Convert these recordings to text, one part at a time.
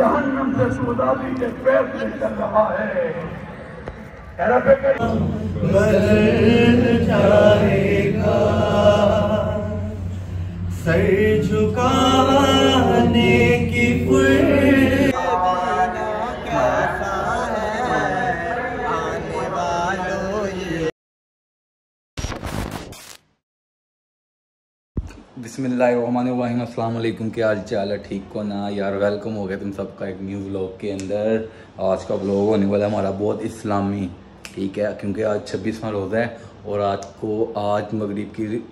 जहन्नम से सुदादी के पेट से चल रहा है। सही सर झुकाने बिसमीम वालेकुम क्या चाल है? ठीक को ना? यार वेलकम हो गया तुम सबका एक न्यू व्लॉग के अंदर। आज का व्लॉग होने वाला है हमारा बहुत इस्लामी, ठीक है? क्योंकि आज छब्बीसवां रोज़ा है और आज को आज मगरिब की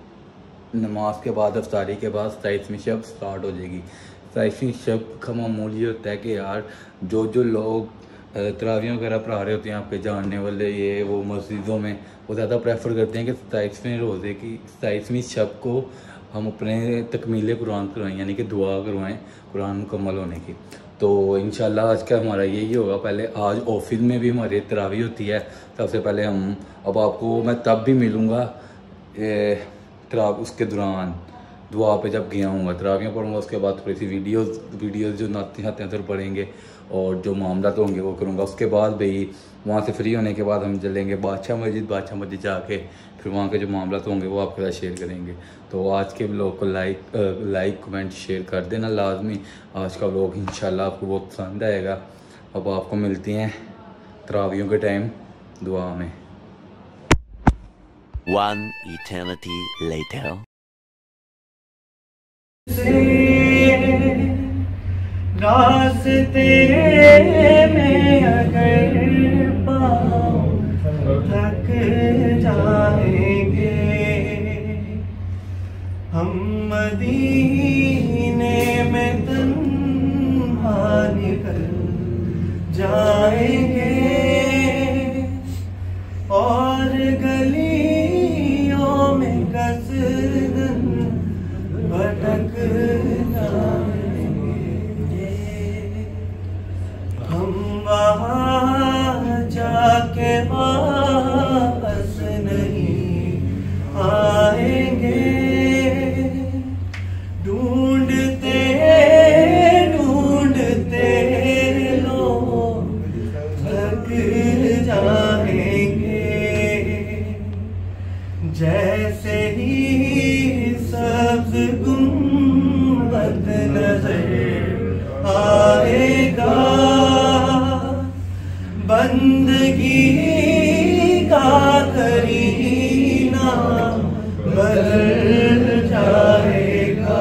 नमाज़ के बाद, अफ्तारी के बाद सताईसवीं शब स्टार्ट हो जाएगी। सताईसवीं शब का मामूल ये होता है कि यार, जो जो लोग तरावियाँ वगैरह पढ़ा रहे होते हैं आपके जानने वाले, ये वो मस्जिदों में, वो ज़्यादा प्रेफर करते हैं कि सताईसवें रोज़े की, सताईसवीं शब को हम अपने तकमील कुरान करवाएँ यानी कि दुआ करवाएँ कुरान मुकम्मल होने की। तो इन आज का हमारा यही होगा। पहले आज ऑफ़िस में भी हमारी तरावी होती है। सबसे पहले हम, अब आपको मैं तब भी मिलूँगा तरा उसके दौरान। दुआ पे जब गया हूँ तरावियाँ पढ़ूँगा, उसके बाद थोड़ी सी वीडियोस वीडियोस जो नाते आते हैं तो पढ़ेंगे। और जो मामला तो होंगे वो करूँगा। उसके बाद भाई वहाँ से फ्री होने के बाद हम चलेंगे बादशाह मस्जिद। बादशाह मस्जिद जाके फिर वहाँ के जो मामला तो होंगे वो आपके साथ शेयर करेंगे। तो आज के ब्लॉग को लाइक लाइक कमेंट शेयर कर देना लाजमी। आज का ब्लॉग इंशाल्लाह आपको बहुत पसंद आएगा। अब आपको मिलती हैं तरावियों के टाइम दुआ में। One eternity later. रास्ते में अगर पाओ थक जाएँगे हम मदीने में तन्हा निकल जाएँगे जाके वापस बंदगी का करीना बदल जाएगा।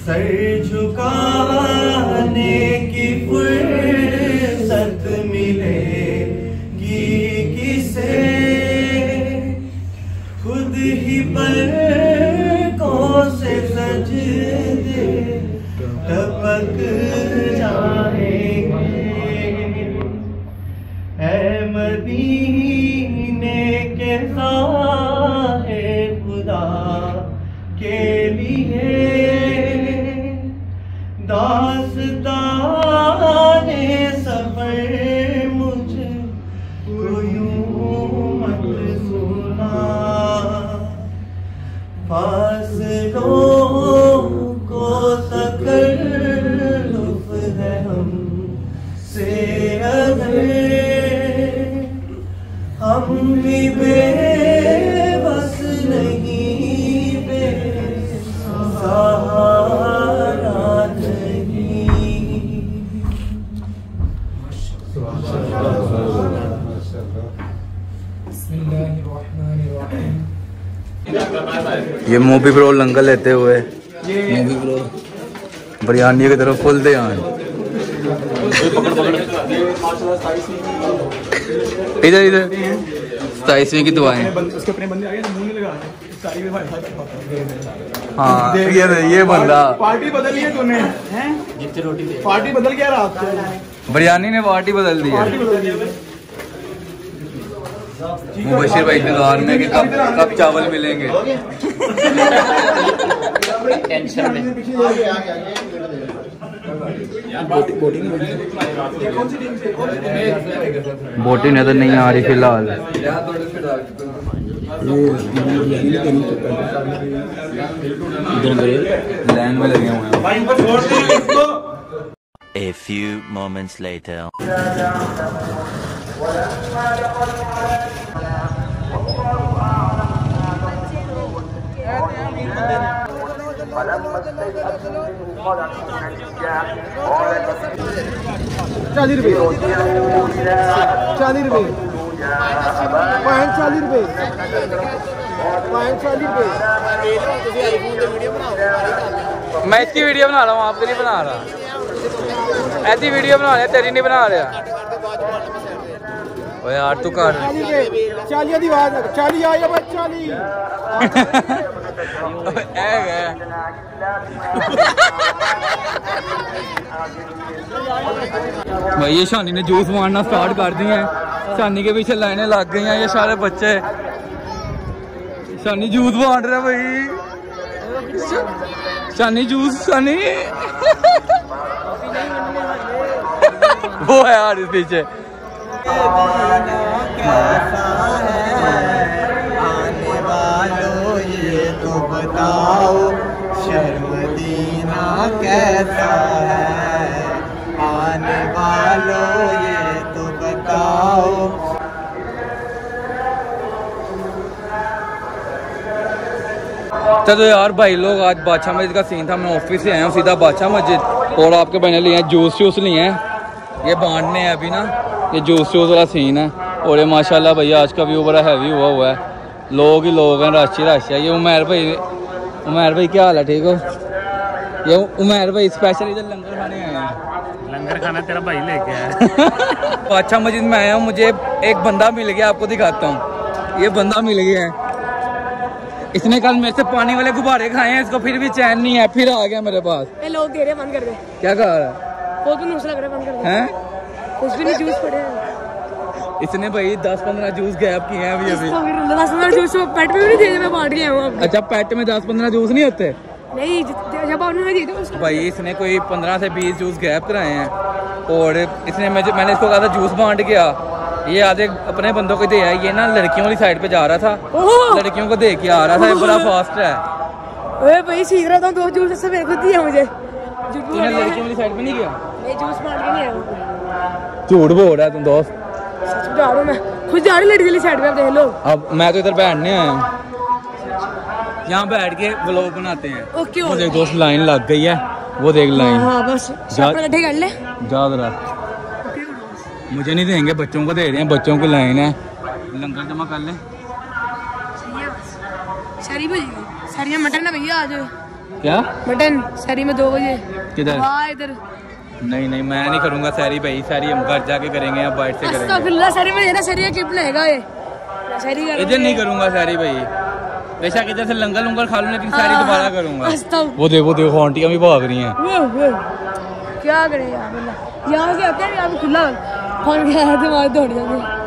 सर झुकाने की फुर्सत be ये मूवी प्रो लंगर लेते हुए। मूवी प्रो बिरयानी की तरफ़ फुल ध्यान इधर इधर। सताईसवीं की दुआएँ उसके अपने बंदे आ गए मुँह नहीं लगा सारी में भाई भाई हाँ। ये ये बंदा पार्टी बदल ली है तूने। हैं? पार्टी बदल गया रात बिरयानी ने पार्टी बदल दी है। मुबशिर भाई इंतज़ार में कि कब कब चावल मिलेंगे? टेंशन में। बोटी नज़र नहीं आ रही फ़िलहाल। में लगे हुए हैं। A few moments later. चालीस रुपए चालीस रुपए पैंठ चालीस रुपए पैंठ चालीस रुपए मैं इसकी वीडियो बना रहा हूँ आपकी नहीं बना रहा। ऐसी वीडियो बना रहा तेरी नहीं बना रहा। ओ यार तू कर। चालीस की आवाज़ चालीस आया बस चालीस। ऐ गया। भाई ये शानी ने जूस मारना स्टार्ट कर दी है। शानी के पीछे लाइनें लग गई हैं ये सारे बच्चे। शानी जूस बांट रहा है भाई। शानी जूस शानी। वो है यार इस पीछे। ये तो चलो यार भाई, लोग आज बादशाह मस्जिद का सीन था। मैं ऑफ़िस से आया हूँ सीधा बादशाह मस्जिद। और आपके बहने लिए जूस शूस लिए हैं। ये बांटने हैं अभी ना। ये जूस शूस वाला सीन है। और ये माशाल्लाह भैया आज का व्यू बड़ा हैवी हुआ हुआ है। लोग ही लोग हैं रश ही रश है। ये उमैर भाई उमैर भाई क्या हाल है ठीक हो? ये उमैर भाई स्पेशल इधर लंगर खाने आए हैं। लंगर खाना तेरा भाई लेके आया। बादशाह मस्जिद में आया हूँ मुझे एक बंदा मिल गया आपको दिखाता हूँ। ये बंदा मिल गया है। इसने कल मेरे से पानी वाले गुब्बारे खाए हैं इसको फिर भी चैन नहीं है फिर आ गया मेरे पास। ये लोग दे रहे बंद कर दे। क्या कह रहा है? वो तो नुस्खा लग रहा है बंद कर दे। हैं? कुछ भी नहीं जूस पड़े हैं। इसने भाई दस पंद्रह जूस गैप किए हैं अभी अभी। दस पंद्रह जूस पेट में भी नहीं मैं बांट गया हूँ अच्छा पेट में दस पंद्रह जूस नहीं होते? नहीं जब आपने दे दिया भाई इसने कोई पंद्रह से बीस जूस गैप कराए हैं और इसने मुझे मैंने इसको कहा था जूस बांट गया ये आधे अपने बंदों को दिया ये ना लड़कियों वाली साइड पे जा रहा था। लड़कियों को दे के आ रहा था ये बड़ा फास्ट है। ओए भाई सीख रहा था दो जूस ऐसे मेरे को दिया मुझे। तूने लड़कियों वाली साइड पे नहीं गया मैं जूस बांट के नहीं आया। हूँ झूठ बोल रहा है तुम दोस्त। सच में जा रहा हूँ मैं। खुद जा रही लड़की वाली साइड पे आप देख लो। अब मैं तो इधर बैठने आया। हूँ यहाँ बैठ के व्लॉग बनाते हैं। ओके देख दोस्त लाइन लग गई है। वो देख लाइन हाँ बस। इकट्ठे कर ले। जा जरा। मुझे नहीं देंगे बच्चों को दे रहे हैं। बच्चों की लाइन है। लंगर जमा कर ले। सरी बजे सरिया मटन है भैया आज। क्या? मटन। सरी में दो बजे। किधर? वाह इधर। नहीं नहीं मैं नहीं करूँगा सैरी भाई सैरी हम घर जाके करेंगे या बाइट से करेंगे। सरी में ना सरिया क्लिप लेगा ये। सरी कर इधर नहीं करूँगा सैरी भाई। बेशक इधर से लंगर लंगर खा लूँ लेकिन सैरी दोबारा करूँगा। वो देखो देखो आंटियाँ भी भाग रही हैं। क्या करें यार यहाँ से आते हैं यहाँ पे खुला। फ़ोन गया है तुम्हारे दौड़ जाते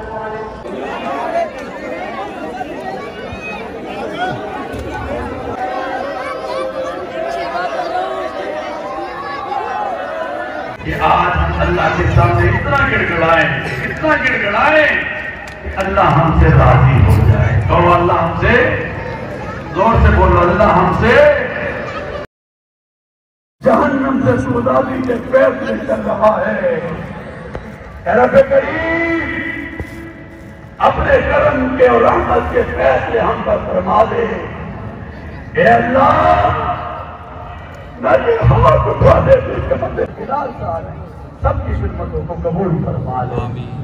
कि आज अल्लाह के सामने इतना गिड़गड़ाए इतना गिड़गड़ाए अल्लाह हमसे राज़ी हो जाए। कहो, अल्लाह हमसे ज़ोर से बोलो, अल्लाह हमसे जहन्नम से सुदाबी के फैसले चल रहा है। रब करीम, अपने कर्म के और रहमत के फैसले हम पर फरमा दे। अल्लाह हाथ। सबकी खिदमतों को कबूल फरमा ले।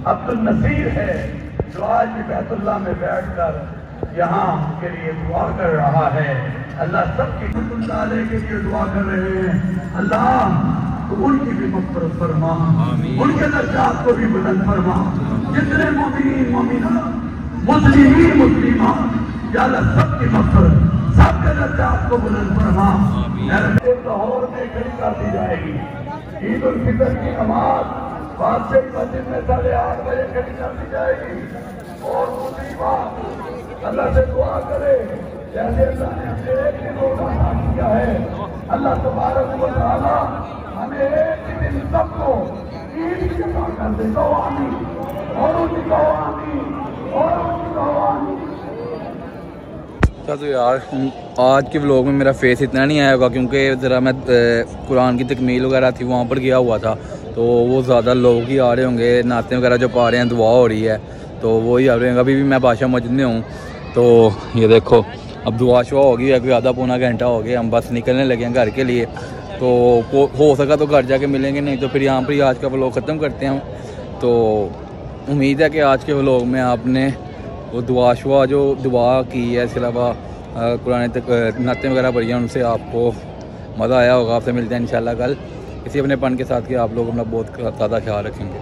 अब्दुल नसीर है जो आज भी बैतुल्ला में बैठकर यहाँ के लिए दुआ कर रहा है। अल्लाह सबकी के लिए दुआ कर रहे हैं। अल्लाह तो उनकी भी मफरत फरमा। उनके दर्जात को भी बुलंद फरमा। जितने मोमिन मोमिना मुस्लिम मुस्लिमा या अल्लाह सबकी मफरत सबके दर्जात को बुलंद फरमा लाहौर में खड़ी कर दी जाएगी। ईद उल फितर की नमाज़ बादशाह मस्जिद में साढ़े आठ बजे खड़ी कर दी जाएगी। और दूसरी बात अल्लाह से दुआ करे जैसे अल्लाह ने हमें एक दिन अदा किया है। अल्लाह तबारक व तआला हमें एक दिन सबको ईद की कर दे। आमीन। और उनकी आमीन। और उनकी आमीन अच्छा तो यार, आज के व्लॉग में मेरा फेस इतना नहीं आया होगा क्योंकि ज़रा मैं कुरान की तकमील वगैरह थी, वहाँ पर गया हुआ था। तो वो ज़्यादा लोग ही आ रहे होंगे, नाते वगैरह जो पा रहे हैं, दुआ हो रही है। तो वो ही आ रहे होंगे। अभी भी मैं बादशाह मस्जिद में हूँ। तो ये देखो, अब दुआ शुआ हो गई है, कोई आधा पौना घंटा हो गया, हम बस निकलने लगे हैं घर के लिए। तो हो सका तो घर जाके मिलेंगे, नहीं तो फिर यहाँ पर ही आज का व्लॉग ख़त्म करते हैं तो उम्मीद है कि आज के व्लॉग में आपने वो दुआ शुआ जो दुआ की है, इसके अलावा कुरान तक नातें वगैरह पढ़ी हैं, उनसे आपको मज़ा आया होगा, आपसे मिलते हैं इन कल। इसी अपने पन के साथ कि आप लोग अपना बहुत ज़्यादा ख्याल रखेंगे।